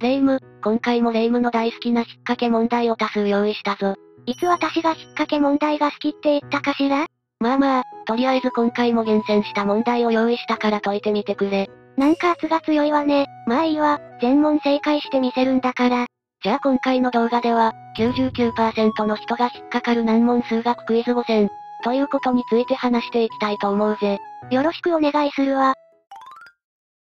レイム、今回もレイムの大好きな引っ掛け問題を多数用意したぞ。いつ私が引っ掛け問題が好きって言ったかしら？まあまあ、とりあえず今回も厳選した問題を用意したから解いてみてくれ。なんか圧が強いわね。まあいいわ、全問正解してみせるんだから。じゃあ今回の動画では、99%の人が引っかかる難問数学クイズ5000、ということについて話していきたいと思うぜ。よろしくお願いするわ。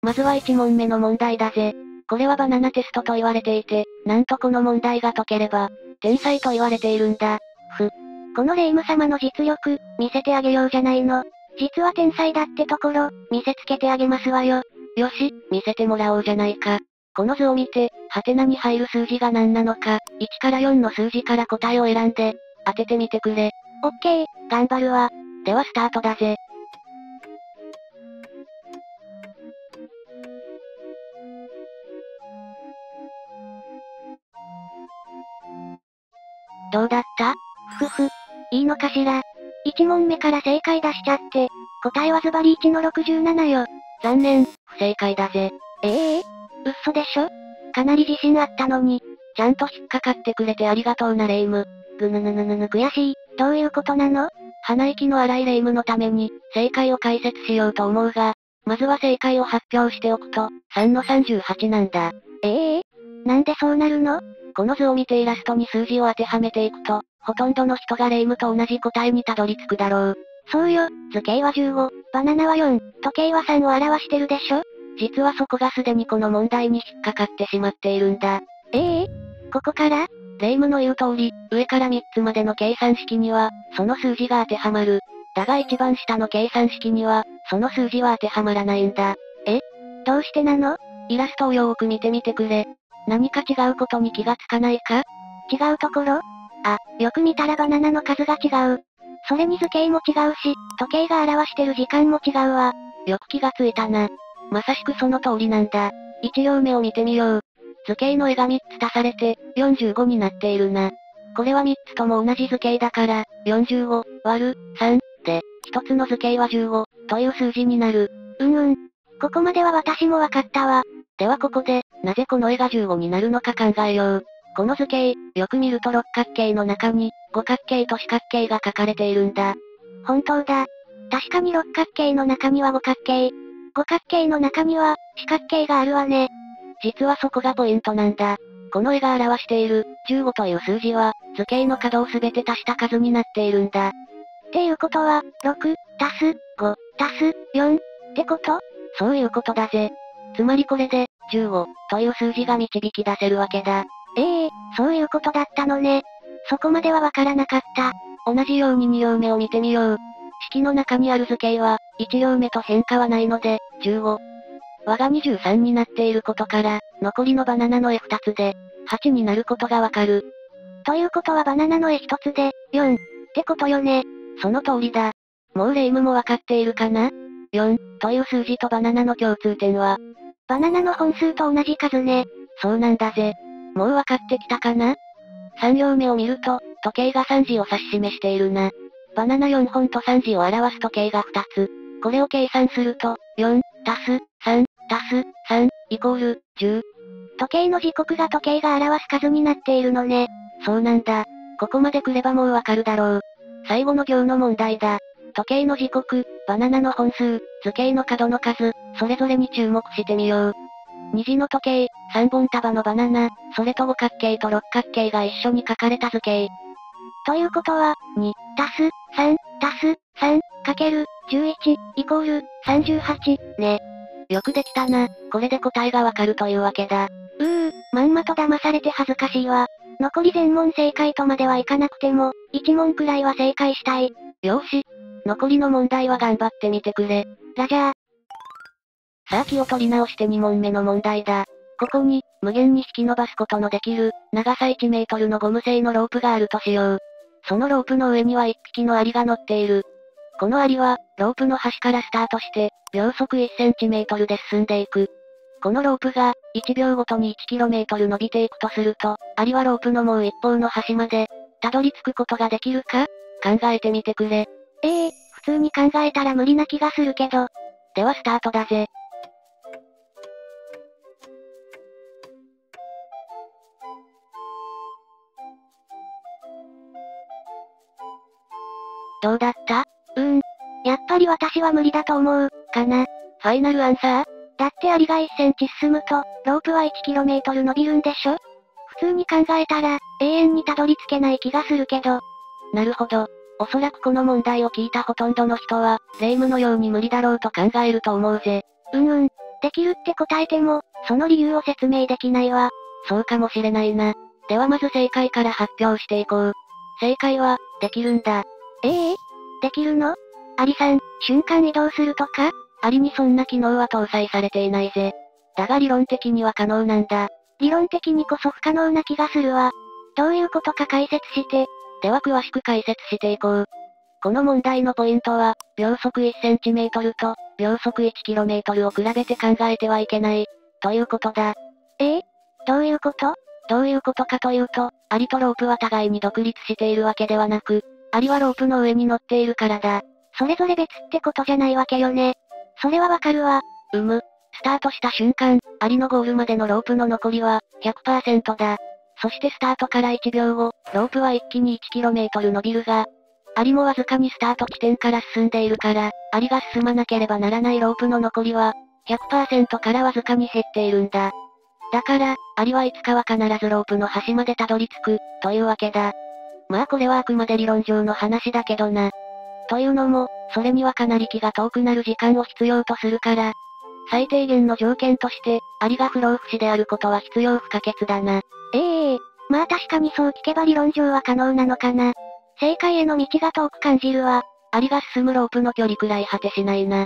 まずは1問目の問題だぜ。これはバナナテストと言われていて、なんとこの問題が解ければ、天才と言われているんだ。ふ。このレイム様の実力、見せてあげようじゃないの。実は天才だってところ、見せつけてあげますわよ。よし、見せてもらおうじゃないか。この図を見て、ハテナに入る数字が何なのか、1から4の数字から答えを選んで、当ててみてくれ。オッケー、頑張るわ。ではスタートだぜ。た？ふふ。いいのかしら。1問目から正解出しちゃって、答えはズバリ1の67よ。残念、不正解だぜ。ええー、嘘でしょ？かなり自信あったのに。ちゃんと引っかかってくれてありがとうなレイム。ぐぬぬぬぬぬ悔しい。どういうことなの？鼻息の荒いレイムのために、正解を解説しようと思うが、まずは正解を発表しておくと、3の38なんだ。ええー、なんでそうなるの？この図を見てイラストに数字を当てはめていくと、ほとんどの人がレイムと同じ答えにたどり着くだろう。そうよ、図形は15、バナナは4、時計は3を表してるでしょ？実はそこがすでにこの問題に引っかかってしまっているんだ。ええー、ここから？レイムの言う通り、上から3つまでの計算式には、その数字が当てはまる。だが一番下の計算式には、その数字は当てはまらないんだ。え？どうしてなの？イラストをよーく見てみてくれ。何か違うことに気がつかないか？違うところ？あ、よく見たらバナナの数が違う。それに図形も違うし、時計が表してる時間も違うわ。よく気がついたな。まさしくその通りなんだ。一行目を見てみよう。図形の絵が3つ足されて、45になっているな。これは3つとも同じ図形だから、45、割る、3、で、1つの図形は15、という数字になる。うんうん。ここまでは私もわかったわ。ではここで、なぜこの絵が15になるのか考えよう。この図形、よく見ると六角形の中に、五角形と四角形が書かれているんだ。本当だ。確かに六角形の中には五角形。五角形の中には、四角形があるわね。実はそこがポイントなんだ。この絵が表している、15という数字は、図形の角をすべて足した数になっているんだ。っていうことは、6、足す、5、足す、4、ってこと？そういうことだぜ。つまりこれで、15、という数字が導き出せるわけだ。ええー、そういうことだったのね。そこまではわからなかった。同じように2行目を見てみよう。式の中にある図形は、1行目と変化はないので、15。和が23になっていることから、残りのバナナの絵2つで、8になることがわかる。ということはバナナの絵1つで、4、ってことよね。その通りだ。もうレイムもわかっているかな ?4、という数字とバナナの共通点は、バナナの本数と同じ数ね。そうなんだぜ。もうわかってきたかな ?3 行目を見ると、時計が3時を指し示しているな。バナナ4本と3時を表す時計が2つ。これを計算すると、4、足す、3、足す、3、イコール、10。時計の時刻が時計が表す数になっているのね。そうなんだ。ここまで来ればもうわかるだろう。最後の行の問題だ。時計の時刻、バナナの本数、図形の角の数、それぞれに注目してみよう。虹の時計、3本束のバナナ、それと五角形と六角形が一緒に書かれた図形。ということは、2、足す、3、足す、3、かける、11、イコール、38、ね。よくできたな。これで答えがわかるというわけだ。うー、まんまと騙されて恥ずかしいわ。残り全問正解とまではいかなくても、1問くらいは正解したい。よし。残りの問題は頑張ってみてくれ。ラジャー。さあ気を取り直して2問目の問題だ。ここに、無限に引き伸ばすことのできる、長さ1メートルのゴム製のロープがあるとしよう。そのロープの上には1匹のアリが乗っている。このアリは、ロープの端からスタートして、秒速1センチメートルで進んでいく。このロープが、1秒ごとに1キロメートル伸びていくとすると、アリはロープのもう一方の端まで、たどり着くことができるか考えてみてくれ。ええー、普通に考えたら無理な気がするけど。ではスタートだぜ。どうだった？うーん。やっぱり私は無理だと思う、かな。ファイナルアンサー？だってアリが1センチ進むと、ロープは 1km 伸びるんでしょ？普通に考えたら、永遠にたどり着けない気がするけど。なるほど。おそらくこの問題を聞いたほとんどの人は、霊夢のように無理だろうと考えると思うぜ。うんうん。できるって答えても、その理由を説明できないわ。そうかもしれないな。ではまず正解から発表していこう。正解は、できるんだ。ええできるの？アリさん、瞬間移動するとか？アリにそんな機能は搭載されていないぜ。だが理論的には可能なんだ。理論的にこそ不可能な気がするわ。どういうことか解説して。では詳しく解説していこう。この問題のポイントは、秒速 1cm と、秒速 1km を比べて考えてはいけない、ということだ。ええどういうこと？どういうことかというと、アリとロープは互いに独立しているわけではなく、アリはロープの上に乗っているからだ。それぞれ別ってことじゃないわけよね。それはわかるわ。うむ。スタートした瞬間、アリのゴールまでのロープの残りは、100%だ。そしてスタートから1秒後、ロープは一気に 1km 伸びるが、アリもわずかにスタート地点から進んでいるから、アリが進まなければならないロープの残りは、100%からわずかに減っているんだ。だから、アリはいつかは必ずロープの端までたどり着く、というわけだ。まあこれはあくまで理論上の話だけどな。というのも、それにはかなり気が遠くなる時間を必要とするから、最低限の条件として、アリが不老不死であることは必要不可欠だな。ええー、まあ確かにそう聞けば理論上は可能なのかな。正解への道が遠く感じるわ。アリが進むロープの距離くらい果てしないな。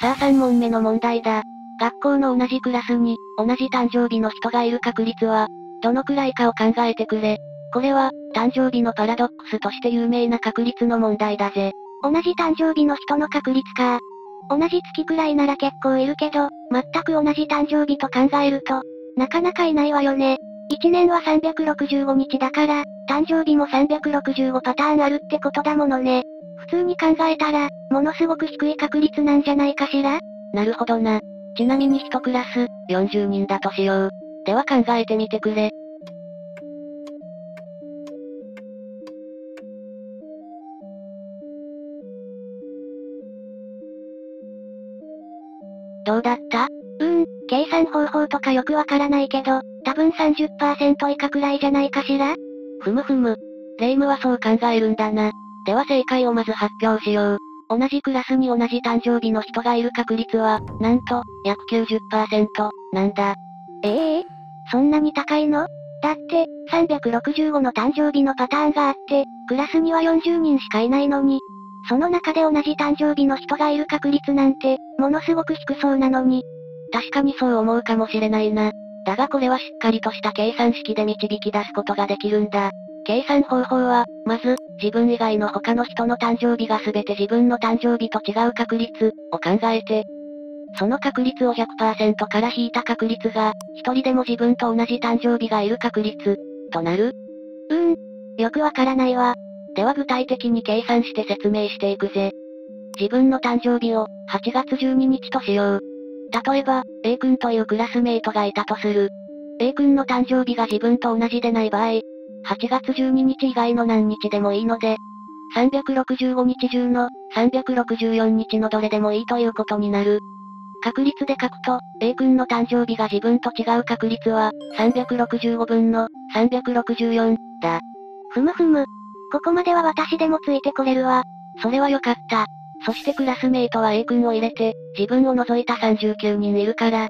さあ3問目の問題だ。学校の同じクラスに、同じ誕生日の人がいる確率は、どのくらいかを考えてくれ。これは、誕生日のパラドックスとして有名な確率の問題だぜ。同じ誕生日の人の確率か。同じ月くらいなら結構いるけど、全く同じ誕生日と考えると、なかなかいないわよね。1年は365日だから、誕生日も365パターンあるってことだものね。普通に考えたら、ものすごく低い確率なんじゃないかしら？なるほどな。ちなみに1クラス、40人だとしよう。では考えてみてくれ。算方法とかよくわからないけど、多分30%以下くらいじゃないかしら？ふむふむ。レイムはそう考えるんだな。では正解をまず発表しよう。同じクラスに同じ誕生日の人がいる確率は、なんと、約90%、なんだ。ええー、そんなに高いの？だって、365の誕生日のパターンがあって、クラスには40人しかいないのに、その中で同じ誕生日の人がいる確率なんて、ものすごく低そうなのに。確かにそう思うかもしれないな。だがこれはしっかりとした計算式で導き出すことができるんだ。計算方法は、まず、自分以外の他の人の誕生日が全て自分の誕生日と違う確率、を考えて、その確率を100%から引いた確率が、一人でも自分と同じ誕生日がいる確率、となるうーん。よくわからないわ。では具体的に計算して説明していくぜ。自分の誕生日を、8月12日としよう。例えば、A 君というクラスメイトがいたとする。A 君の誕生日が自分と同じでない場合、8月12日以外の何日でもいいので、365日中の364日のどれでもいいということになる。確率で書くと、A 君の誕生日が自分と違う確率は、365分の364だ。ふむふむ。ここまでは私でもついてこれるわ。それはよかった。そしてクラスメイトは A 君を入れて、自分を除いた39人いるから、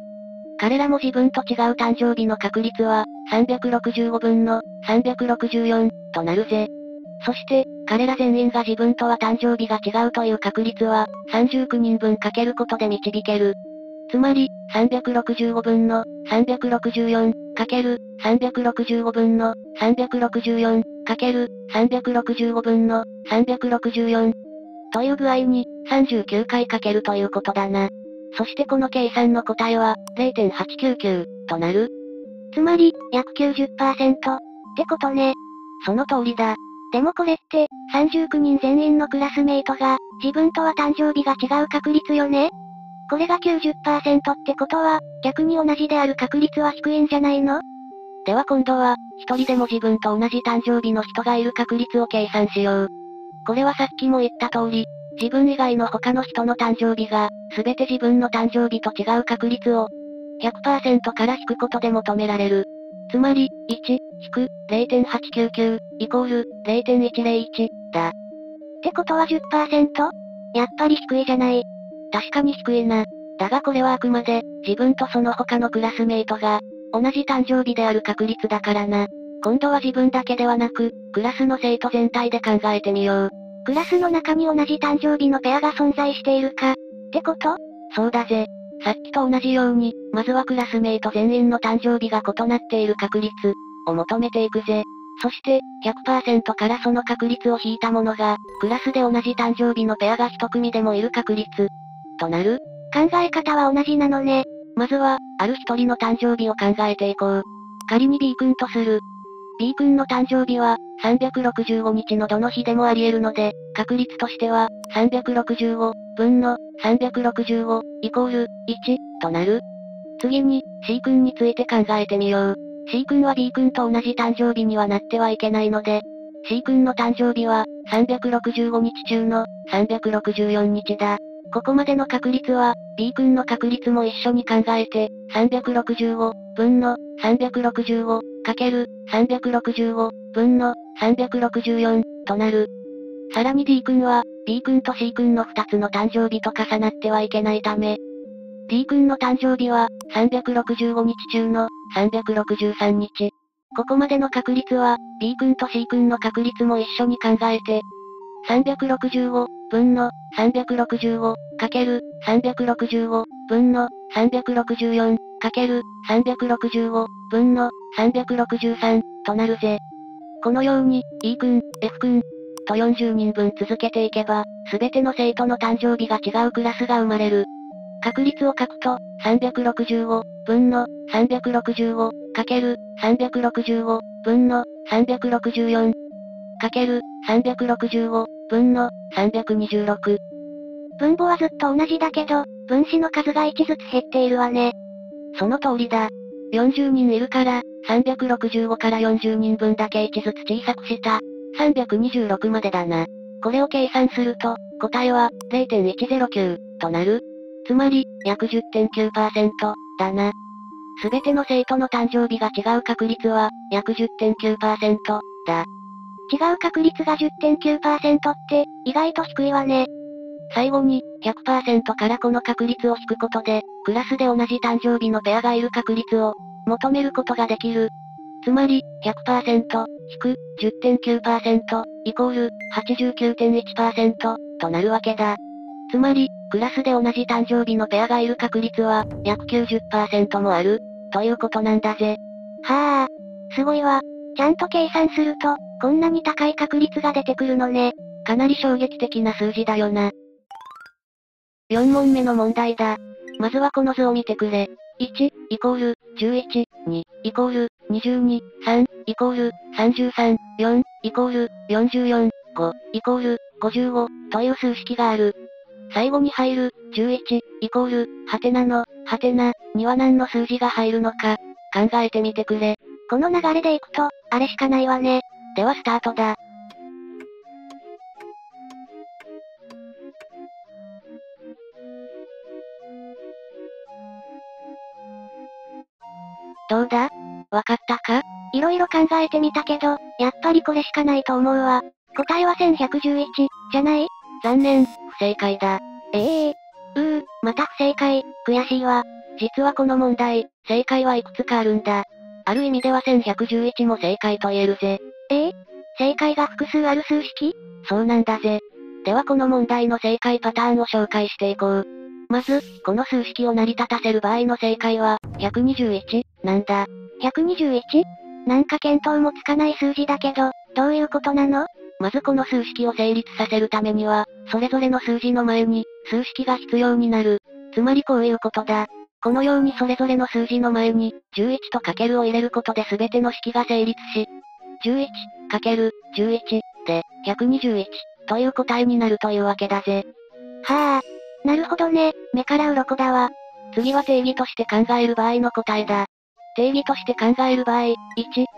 彼らも自分と違う誕生日の確率は、365分の364となるぜ。そして、彼ら全員が自分とは誕生日が違うという確率は、39人分かけることで導ける。つまり、365分の364かける365分の364かける365分の364という具合に39回かけるということだな。そしてこの計算の答えは0.899となる。つまり、約90%ってことね。その通りだ。でもこれって、39人全員のクラスメイトが、自分とは誕生日が違う確率よねこれが90%ってことは、逆に同じである確率は低いんじゃないの？では今度は、一人でも自分と同じ誕生日の人がいる確率を計算しよう。これはさっきも言った通り、自分以外の他の人の誕生日が、すべて自分の誕生日と違う確率を、100%から引くことで求められる。つまり、1、引く、0.899、イコール、0.101、だ。ってことは 10%? やっぱり低いじゃない。確かに低いな。だがこれはあくまで、自分とその他のクラスメイトが、同じ誕生日である確率だからな。今度は自分だけではなく、クラスの生徒全体で考えてみよう。クラスの中に同じ誕生日のペアが存在しているか、ってこと？そうだぜ。さっきと同じように、まずはクラスメイト全員の誕生日が異なっている確率、を求めていくぜ。そして、100%からその確率を引いたものが、クラスで同じ誕生日のペアが一組でもいる確率、となる？考え方は同じなのね。まずは、ある一人の誕生日を考えていこう。仮に B 君とする。B 君の誕生日は、365日のどの日でもあり得るので、確率としては、365分の365イコール1となる。次に、C 君について考えてみよう。C 君は B 君と同じ誕生日にはなってはいけないので、C 君の誕生日は、365日中の364日だ。ここまでの確率は、B 君の確率も一緒に考えて、365分の365かける365分の364となる。さらに D 君は、B 君と C 君の2つの誕生日と重なってはいけないため、D 君の誕生日は、365日中の363日。ここまでの確率は、B 君と C 君の確率も一緒に考えて、365分の365かける365分の364かける365分の363となるぜ。このように、E 君、F 君と40人分続けていけば、すべての生徒の誕生日が違うクラスが生まれる。確率を書くと、365分の365かける365分の364かける365分の326。分母はずっと同じだけど、分子の数が1ずつ減っているわね。その通りだ。40人いるから、365から40人分だけ1ずつ小さくした。326までだな。これを計算すると、答えは、0.109、となる。つまり、約10.9%、だな。すべての生徒の誕生日が違う確率は、約10.9%、だ。違う確率が10.9%って、意外と低いわね。最後に、100%からこの確率を引くことで、クラスで同じ誕生日のペアがいる確率を、求めることができる。つまり、100%、引く、10.9%、イコール、89.1%、となるわけだ。つまり、クラスで同じ誕生日のペアがいる確率は、約90%もある、ということなんだぜ。はあ、すごいわ。ちゃんと計算すると、こんなに高い確率が出てくるのね。かなり衝撃的な数字だよな。4問目の問題だ。まずはこの図を見てくれ。1、イコール、11、2、イコール、22、3、イコール、33、4、イコール、44、5、イコール、55、という数式がある。最後に入る、11、イコール、ハテナの、ハテナ、には何の数字が入るのか、考えてみてくれ。この流れでいくと、あれしかないわね。ではスタートだ。どうだ？わかったか？いろいろ考えてみたけど、やっぱりこれしかないと思うわ。答えは1111、じゃない？残念、不正解だ。ええー、うー、また不正解、悔しいわ。実はこの問題、正解はいくつかあるんだ。ある意味では1111も正解と言えるぜ。え？えー、正解が複数ある数式？そうなんだぜ。ではこの問題の正解パターンを紹介していこう。まず、この数式を成り立たせる場合の正解は、121、なんだ？121? なんか見当もつかない数字だけど、どういうことなの？まずこの数式を成立させるためには、それぞれの数字の前に、数式が必要になる。つまりこういうことだ。このようにそれぞれの数字の前に、11とかけるを入れることで全ての式が成立し、11かける11で、121という答えになるというわけだぜ。はあ、なるほどね、目から鱗だわ。次は定義として考える場合の答えだ。定義として考える場合、1、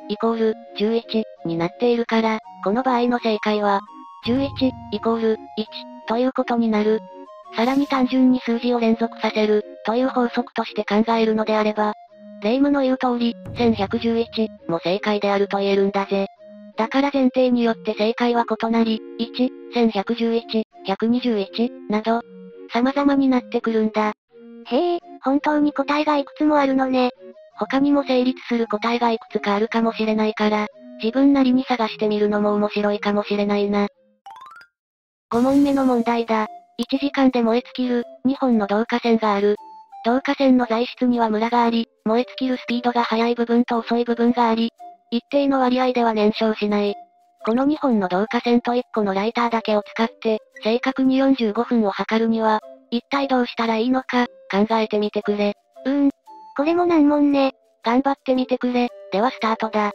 イコール、11、になっているから、この場合の正解は、11、イコール、1、ということになる。さらに単純に数字を連続させる、という法則として考えるのであれば、霊夢の言う通り、1111も正解であると言えるんだぜ。だから前提によって正解は異なり、1、1111、121、など、様々になってくるんだ。へえ、本当に答えがいくつもあるのね。他にも成立する答えがいくつかあるかもしれないから、自分なりに探してみるのも面白いかもしれないな。5問目の問題だ。1時間で燃え尽きる、2本の導火線がある。導火線の材質にはムラがあり、燃え尽きるスピードが速い部分と遅い部分があり、一定の割合では燃焼しない。この2本の導火線と1個のライターだけを使って、正確に45分を測るには、一体どうしたらいいのか、考えてみてくれ。うーん。これも難問ね。頑張ってみてくれ。ではスタートだ。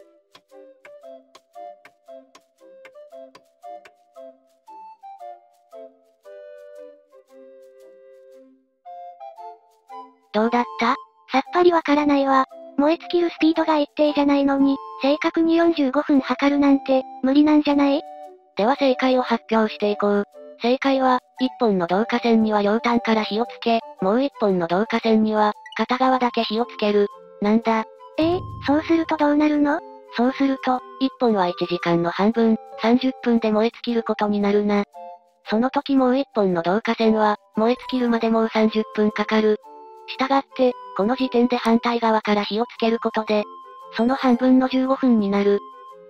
どうだった？さっぱりわからないわ。燃え尽きるスピードが一定じゃないのに、正確に45分測るなんて、無理なんじゃない？では正解を発表していこう。正解は、一本の導火線には両端から火をつけ、もう一本の導火線には、片側だけ火をつける。なんだ？ええー、そうするとどうなるの？そうすると、一本は1時間の半分、30分で燃え尽きることになるな。その時もう一本の導火線は、燃え尽きるまでもう30分かかる。したがって、この時点で反対側から火をつけることで、その半分の15分になる。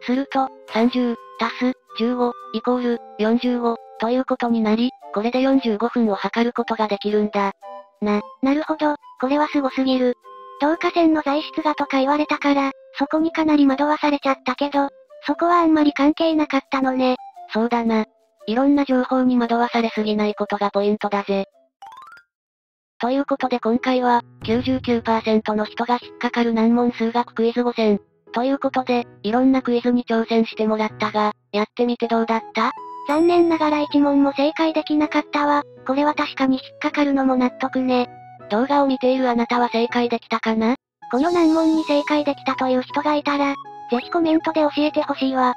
すると、30、足す、15、イコール、45、ということになり、これで45分を測ることができるんだ。な、なるほど、これはすごすぎる。導火線の材質がとか言われたから、そこにかなり惑わされちゃったけど、そこはあんまり関係なかったのね。そうだな。いろんな情報に惑わされすぎないことがポイントだぜ。ということで今回は、99%の人が引っかかる難問数学クイズ5000。ということで、いろんなクイズに挑戦してもらったが、やってみてどうだった？残念ながら1問も正解できなかったわ。これは確かに引っかかるのも納得ね。動画を見ているあなたは正解できたかな？この難問に正解できたという人がいたら、ぜひコメントで教えてほしいわ。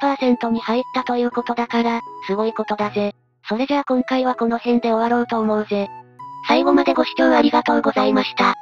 1%に入ったということだから、すごいことだぜ。それじゃあ今回はこの辺で終わろうと思うぜ。最後までご視聴ありがとうございました。